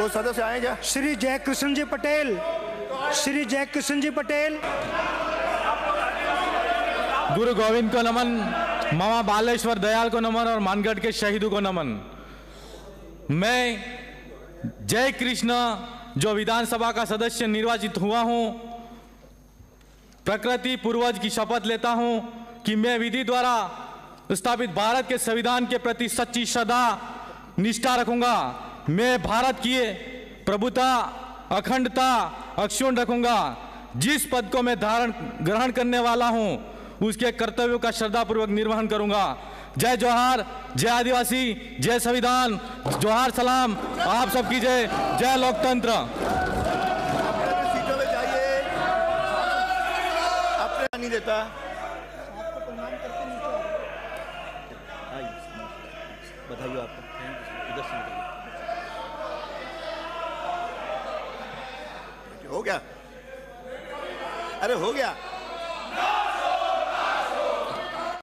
वो सदस्य आए क्या? श्री जय कृष्ण जी पटेल। श्री जय कृष्ण जी पटेल। गुरु गोविंद को नमन मामा बालेश्वर दयाल को नमन और मानगढ़ के शहीदों को नमन। मैं जय कृष्ण जो विधानसभा का सदस्य निर्वाचित हुआ हूँ प्रकृति पूर्वज की शपथ लेता हूँ कि मैं विधि द्वारा स्थापित भारत के संविधान के प्रति सच्ची श्रद्धा निष्ठा रखूँगा। मैं भारत की प्रभुता अखंडता अक्षुण रखूँगा जिस पद को मैं धारण ग्रहण करने वाला हूँ उसके कर्तव्यों का श्रद्धापूर्वक निर्वहन करूँगा जय जोहार जय आदिवासी जय संविधान जोहार सलाम आप सबकी जय जय लोकतंत्र नहीं देता बधाई आपको इधर से हो गया। अरे हो गया।